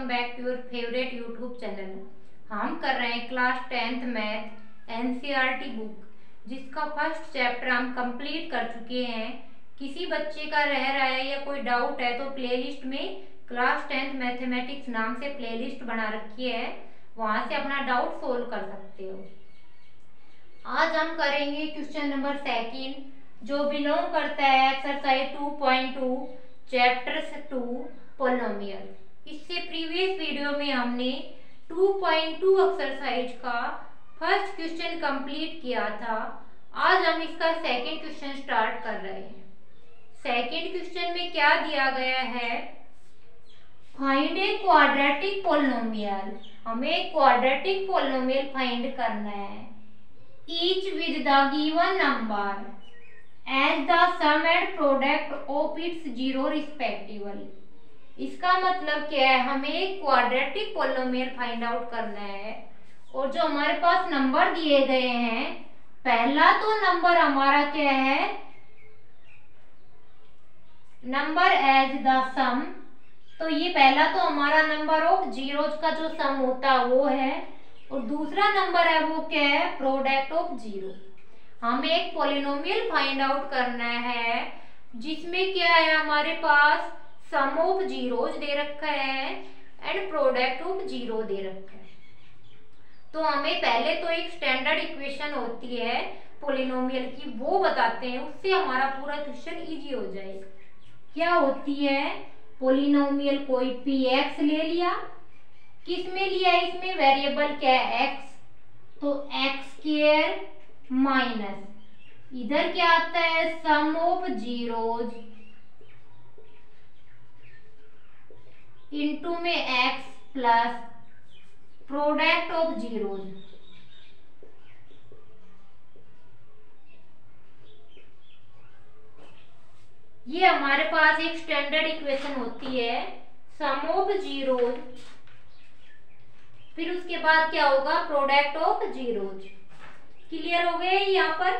Welcome back to your favourite YouTube channel. हम कर रहे हैं class tenth math NCERT book, जिसका फ़र्स्ट चैप्टर हम कंप्लीट कर चुके हैं। किसी बच्चे का रह रहा है या कोई डाउट है तो प्लेलिस्ट में क्लास टेंथ मैथमेटिक्स नाम से प्लेलिस्ट बना रखी है। वहाँ से अपना डाउट सोल्व कर सकते हो। आज हम करेंगे क्वेश्चन नंबर सेकंड, जो बिलोंग करता है एक्सरसाइज 2.2 चैप्टर टू पोलोमियल इससे प्रीवियस वीडियो में हमने 2.2 एक्सरसाइज का फ़र्स्ट क्वेश्चन कंप्लीट किया था। आज हम इसका सेकंड क्वेश्चन स्टार्ट कर रहे हैं। सेकंड क्वेश्चन में क्या दिया गया है? फाइंड ए क्वाड्रेटिक पोलोमियल हमें क्वाड्रेटिक पोलोमियल फाइंड करना है। Each with the given number as the sum and product of its zero respectively इसका मतलब क्या है? हमें क्वाड्रेटिक पोलोमियल फाइंड आउट करना है। और जो हमारे पास नंबर दिए गए हैं, पहला तो नंबर हमारा क्या है? नंबर एज द सम तो ये पहला तो हमारा नंबर ऑफ़ जीरोज का जो सम होता है, वो है। और दूसरा नंबर है, वो क्या है? प्रोडक्ट ऑफ़ ज़ीरो हमें एक पोलिनोमियल फाइंड आउट करना है, जिसमें क्या है हमारे पास? सम ऑफ़ जीरोज दे रखा है एंड प्रोडक्ट ऑफ़ ज़ीरो दे रखा है। तो हमें पहले तो एक स्टैंडर्ड इक्वेशन होती है पोलिनोमियल की, वो बताते हैं, उससे हमारा पूरा क्वेश्चन इजी हो जाएगा क्या होती है? पोलिनोमियल कोई पी एक्स ले लिया। किसमें लिया इसमें? वेरिएबल क्या है? एक्स तो एक्स स्केयर माइनस इधर क्या आता है? सम ऑफ़ जीरोज इनटू में x plus product of zeros ये हमारे पास एक स्टैंडर्ड इक्वेशन होती है सम ऑफ़ जीरोज फिर उसके बाद क्या होगा? प्रोडक्ट ऑफ़ जीरोज क्लियर हो गए यहाँ पर?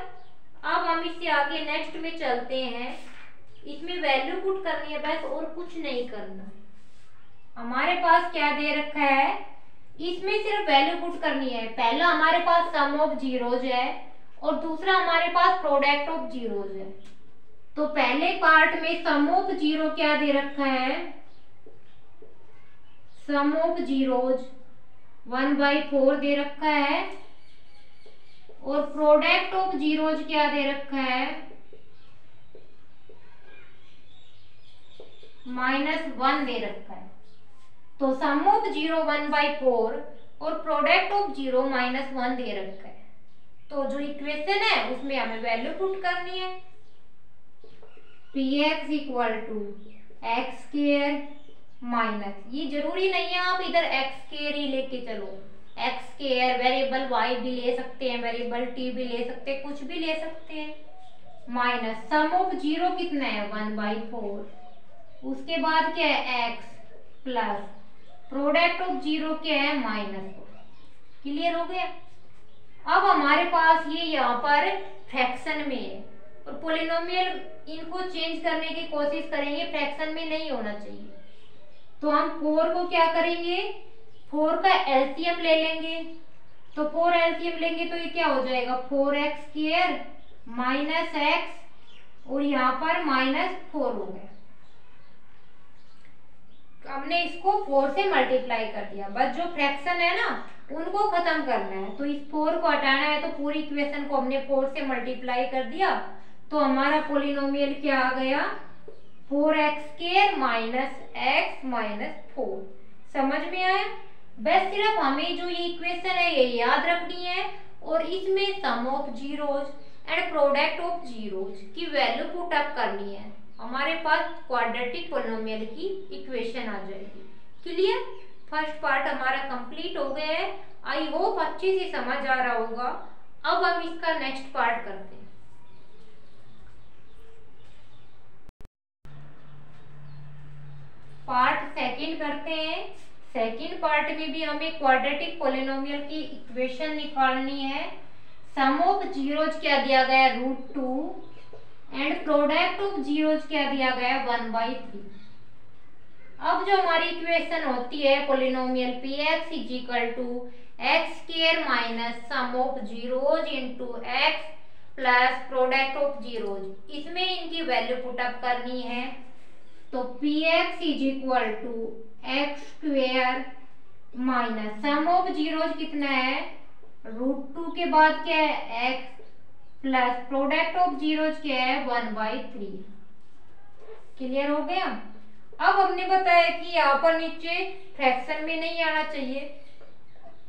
अब हम इससे आगे नेक्स्ट में चलते हैं। इसमें वैल्यू पुट करनी है बस और कुछ नहीं करना। हमारे पास क्या दे रखा है? इसमें सिर्फ़ वैल्यू पुट करनी है। पहला हमारे पास सम ऑफ़ जीरोज है और दूसरा हमारे पास प्रोडक्ट ऑफ़ जीरोज है। तो पहले पार्ट में सम ऑफ़ ज़ीरो क्या दे रखा है? Sum of zeros one by four दे रखा है। और प्रोडक्ट ऑफ़ जीरोज क्या दे रखा है? माइनस वन दे रखा है। तो sum of zero one by four और product of zero minus one दे रखा है। तो जो इक्वेशन है, उसमें हमें वैल्यू पुट करनी है। P x equal to x square minus ये ज़रूरी नहीं है आप इधर एक्स स्केयर ही लेके चलो। एक्स स्केयर वेरिएबल वाई भी ले सकते हैं वेरिएबल टी भी ले सकते हैं, कुछ भी ले सकते हैं। माइनस सम ऑफ़ ज़ीरो कितना है? वन बाई फोर उसके बाद क्या है? X plus product of zero क्या है? माइनस क्लियर हो गया? अब हमारे पास ये यहाँ पर फ्रैक्शन में है। और पोलिनोमियल इनको चेंज करने की कोशिश करेंगे, फ्रैक्शन में नहीं होना चाहिए। तो हम फोर को क्या करेंगे? फोर का एलसीएम ले लेंगे। तो फोर एलसीएम लेंगे तो ये क्या हो जाएगा? Four x square minus x, और यहाँ पर माइनस फोर हो गया। हमने इसको फोर से मल्टीप्लाई कर दिया। बस जो फ्रैक्शन है ना, उनको खत्म करना है। तो इस फोर को हटाना है तो पूरी इक्वेशन को हमने फोर से मल्टीप्लाई कर दिया। तो हमारा पोलिनोमियल क्या आ गया? Four x square minus x minus four समझ में आया? बस सिर्फ़ हमें जो ये इक्वेशन है, ये याद रखनी है। और इसमें sum of zeros and product of zeros की वैल्यू पुट अप करनी है। हमारे पास क्वाड्रेटिक पोलिनोमियल की इक्वेशन आ जाएगी। क्लियर फ़र्स्ट पार्ट हमारा कंप्लीट हो गया है। आई होप अच्छे से समझ आ रहा होगा। अब हम इसका नेक्स्ट पार्ट करते हैं। पार्ट सेकंड करते हैं। सेकंड पार्ट में भी हमें क्वाड्रेटिक पोलिनोमियल की इक्वेशन निकालनी है। सम ऑफ़ जीरोज क्या दिया गया root two and product of zeros क्या दिया गया? वन बाई थ्री अब जो हमारी इक्वेशन होती है polynomial P x is equal to x square minus sum of zeros into x plus product of zeros इसमें इनकी वैल्यू पुटअप करनी है। तो P x is equal to x square minus sum of zeros कितना है? Root two के बाद क्या है? X plus product of zeros क्या है वन बाई थ्री। क्लियर हो गया? अब हमने बताया कि यहाँ पर नीचे फ्रैक्शन में नहीं आना चाहिए।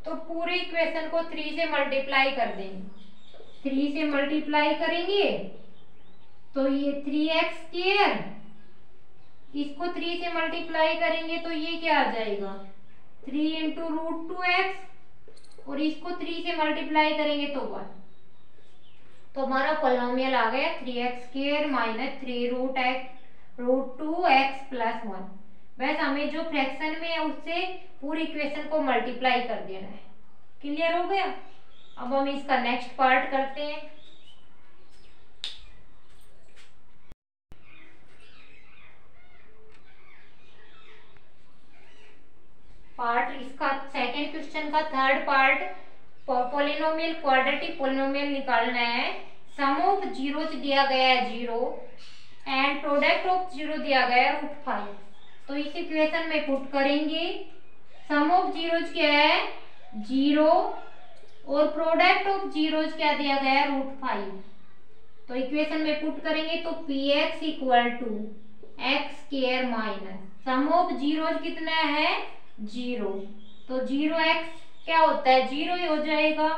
तो पूरे इक्वेशन को थ्री से मल्टीप्लाई कर देंगे। थ्री से मल्टीप्लाई करेंगे तो ये थ्री एक्स स्केयर इसको थ्री से मल्टीप्लाई करेंगे तो ये क्या आ जाएगा? Three into root two x और इसको थ्री से मल्टीप्लाई करेंगे तो वन तो हमारा पोलोमियल आ गया three x square minus three root x root two x plus one बस हमें जो फ्रैक्शन में है, उससे पूरी इक्वेशन को मल्टीप्लाई कर देना है। क्लियर हो गया? अब हम इसका नेक्स्ट पार्ट करते हैं। पार्ट इसका सेकंड क्वेश्चन का third part polynomial quadratic polynomial निकालना है। सम ऑफ़ ज़ीरो दिया गया है zero and product of zero दिया गया है रूट फाइव तो इस इक्वेशन में पुट करेंगे। सम ऑफ़ जीरोज क्या है? ज़ीरो और प्रोडक्ट ऑफ़ जीरोज क्या दिया गया है? रूट फाइव तो इक्वेशन में पुट करेंगे तो P x equal to x square minus sum of zeros कितना है? ज़ीरो तो ज़ीरो एक्स क्या होता है? ज़ीरो ही हो जाएगा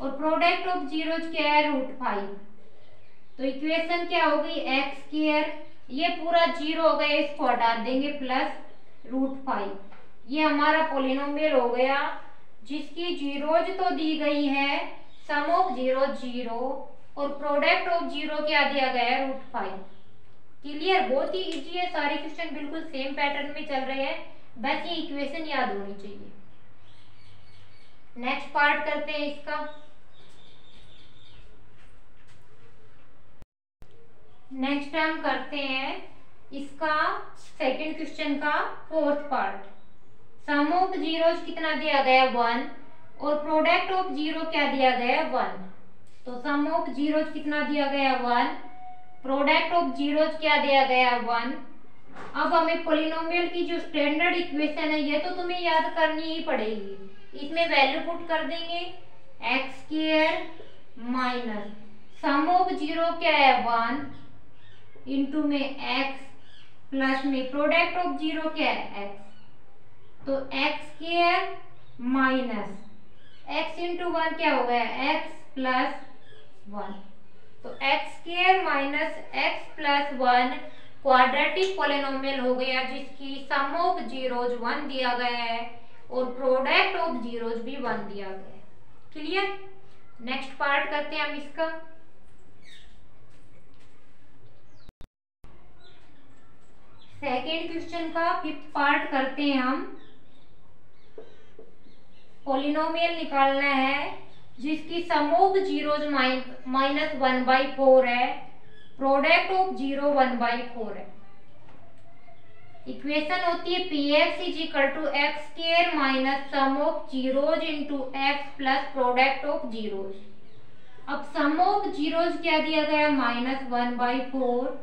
और प्रोडक्ट ऑफ़ ज़ीरो क्या है रूट फाइव तो इक्वेशन क्या हो गई? एक्स स्केयर ये पूरा ज़ीरो हो गया, इसको हटा देंगे प्लस रूट फाइव ये हमारा पोलिनोमियल हो गया, जिसकी जीरोज तो दी गई है सम ऑफ़ ज़ीरो ज़ीरो और प्रोडक्ट ऑफ़ ज़ीरो क्या दिया गया है? रूट फाइव क्लियर बहुत ही इजी है, सारे क्वेश्चन बिल्कुल सेम पैटर्न में चल रहे हैं। बस ये इक्वेशन याद होनी चाहिए। नेक्स्ट पार्ट करते हैं इसका। नेक्स्ट हम करते हैं इसका सेकंड क्वेश्चन का fourth part sum of zero कितना दिया गया? वन और प्रोडक्ट ऑफ़ ज़ीरो क्या दिया गया? वन तो सम ऑफ़ ज़ीरो कितना दिया गया? वन प्रोडक्ट ऑफ़ ज़ीरो क्या दिया गया? वन अब हमें पोलिनोमियल की जो स्टैंडर्ड इक्वेशन है, ये तो तुम्हें याद करनी ही पड़ेगी। इसमें वैल्यू पुट कर देंगे x square minus sum of zero क्या है? वन इंटू में एक्स प्लस में प्रोडक्ट ऑफ़ ज़ीरो क्या है? एक्स तो x square minus x into one क्या हो गया एक्स प्लस वन तो x square minus x plus one quadratic polynomial हो गया, जिसकी सम ऑफ़ जीरोज वन दिया गया है। और प्रोडक्ट ऑफ़ जीरोज भी वन दिया गया क्लियर नेक्स्ट पार्ट करते हैं हम इसका। सेकेंड क्वेश्चन का फिफ्थ पार्ट करते हैं हम। पोलिनोमियल निकालना है, जिसकी sum of zeros minus one by four है। Product of zero one by four है। इक्वेशन होती है P x is equal to x square minus sum of zeros into x plus product of zeros अब sum of zeros क्या दिया गया? है minus one by four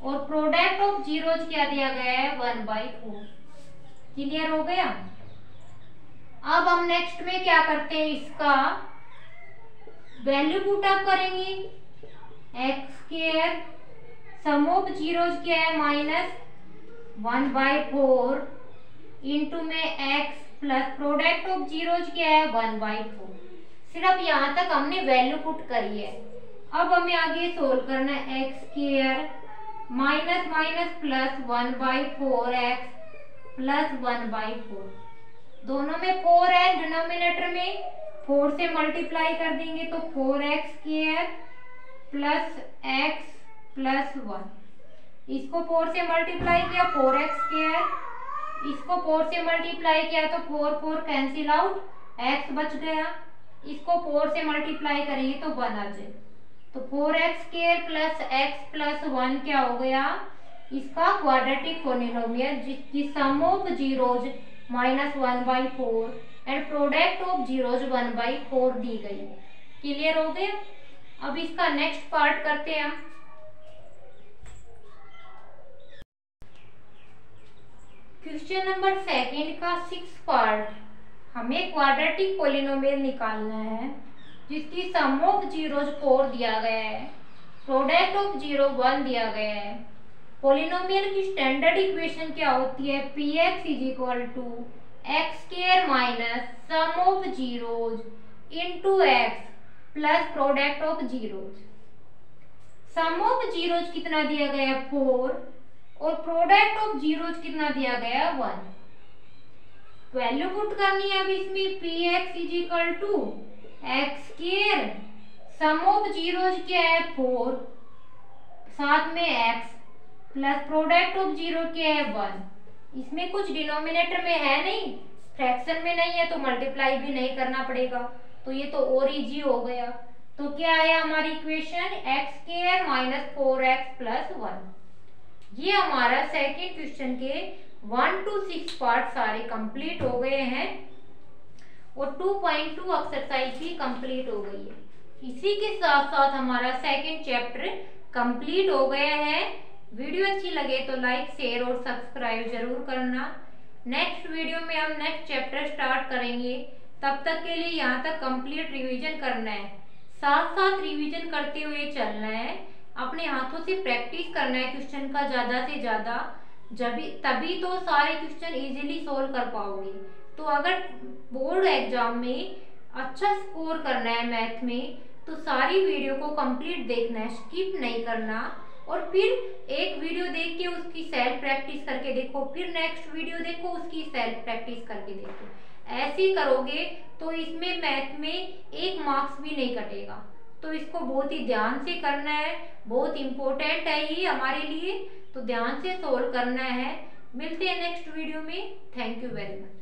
और product of zeros क्या दिया गया है? वन बाई फोर क्लियर हो गया? अब हम नेक्स्ट में क्या करते हैं इसका? वैल्यू पुट अप करेंगे. X square sum of zeros क्या है? Minus one by four into में x plus product of zeros क्या है? One by four. सिर्फ़ यहाँ तक हमने वैल्यू पुट करी है। अब हमें आगे सोल्व करना है x square minus minus plus one by four x plus one by four दोनों में फोर है डिनोमिनेटर में फोर से मल्टीप्लाई कर देंगे तो four x square plus x plus one इसको फोर से मल्टीप्लाई किया, फोर एक्स स्केयर इसको फोर से मल्टीप्लाई किया तो four four cancel out, x बच गया। इसको फोर से मल्टीप्लाई करेंगे तो वन आ जाए। तो four x square plus x plus one क्या हो गया? इसका क्वाड्रेटिक पोलिनोमियल जिसकी sum of zeros minus one by four and product of zeros one by four दी गई। क्लियर हो गया? अब इसका नेक्स्ट पार्ट करते हैं हम। क्वेश्चन नंबर सेकंड का सिक्स पार्ट हमें क्वाड्रेटिक पोलिनोमियल निकालना है, जिसकी सम ऑफ़ ज़ीरो फोर दिया गया है प्रोडक्ट ऑफ़ ज़ीरो वन दिया गया है। पोलिनोमियल की स्टैंडर्ड इक्वेशन क्या होती है? P x is equal to x square minus sum of zeros into x plus product of zeros sum of zeros कितना दिया गया? है फोर और प्रोडक्ट ऑफ़ ज़ीरो कितना दिया गया? वन वैल्यू पुट करनी है अब इसमें P x is equal to x square sum of zero क्या है? फोर साथ में x plus product of zero क्या है? वन इसमें कुछ डिनोमिनेटर में है नहीं? फ्रैक्शन में नहीं है तो मल्टीप्लाई भी नहीं करना पड़ेगा। तो ये तो और इजी हो गया। तो क्या आया हमारी equation x square minus four x plus one ये हमारा सेकेंड क्वेश्चन के वन टू सिक्स पार्ट सारे कंप्लीट हो गए हैं। और टू पॉइंट टू एक्सरसाइज भी कंप्लीट हो गई है। इसी के साथ साथ हमारा सेकेंड चैप्टर कंप्लीट हो गया है। वीडियो अच्छी लगे तो लाइक शेयर और सब्सक्राइब ज़रूर करना। नेक्स्ट वीडियो में हम नेक्स्ट चैप्टर स्टार्ट करेंगे। तब तक के लिए यहाँ तक कंप्लीट रिवीजन करना है। साथ साथ रिवीजन करते हुए चलना है। अपने हाथों से प्रैक्टिस करना है क्वेश्चन का ज़्यादा से ज़्यादा जब तभी तो सारे क्वेश्चन इजीली सोल्व कर पाओगे। तो अगर बोर्ड एग्ज़ाम में अच्छा स्कोर करना है मैथ में तो सारी वीडियो को कंप्लीट देखना है स्किप नहीं करना और फिर एक वीडियो देख के उसकी सेल्फ प्रैक्टिस करके देखो, फिर नेक्स्ट वीडियो देखो, उसकी सेल्फ प्रैक्टिस करके देखो। ऐसे करोगे तो इसमें मैथ में एक मार्क्स भी नहीं कटेगा। तो इसको बहुत ही ध्यान से करना है। बहुत इम्पोर्टेंट है ये हमारे लिए। तो ध्यान से सोल्व करना है। मिलते हैं नेक्स्ट वीडियो में। Thank you very much